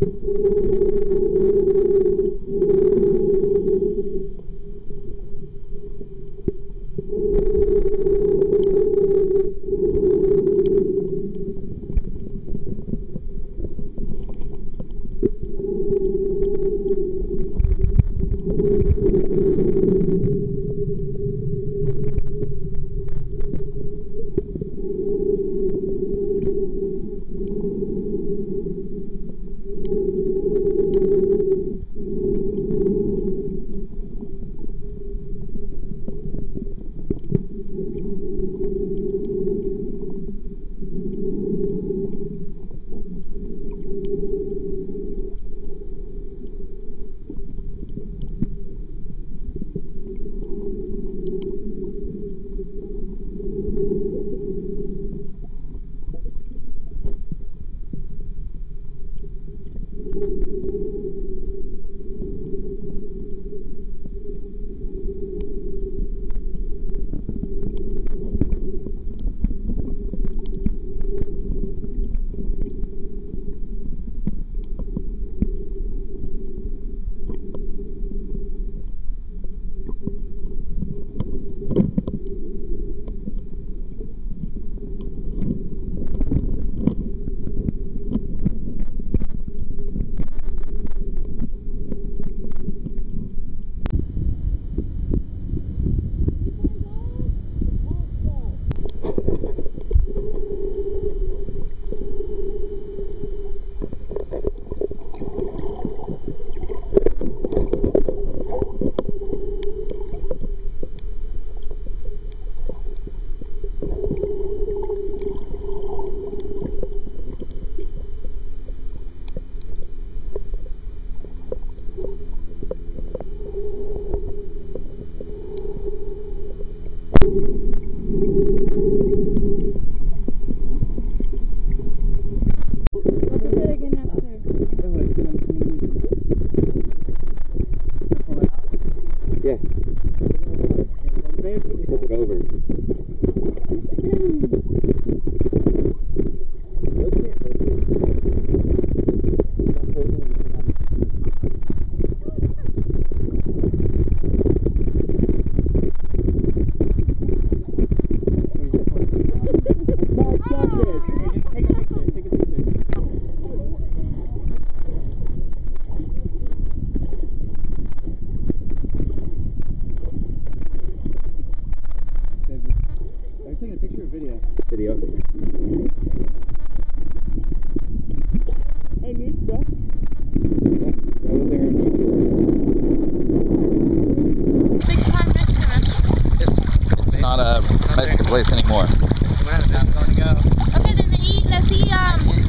Thank you. Picture or video? Video. Hey, neat stuff. That was there in Big time Mexican. It's, it's not a Mexican place anymore. Okay, then the eat. Let's see. Um,